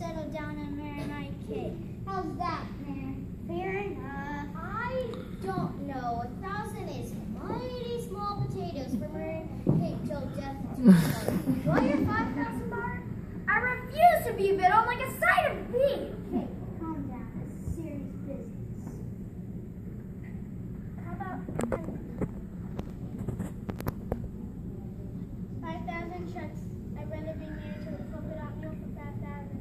settle down and marry my kid. How's that, man? Fair enough. I don't know. A thousand is mighty small potatoes for marrying kid till death. Do you want your five thousand bar? I refuse to be a bit on like a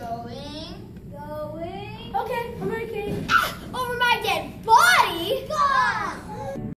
vanish.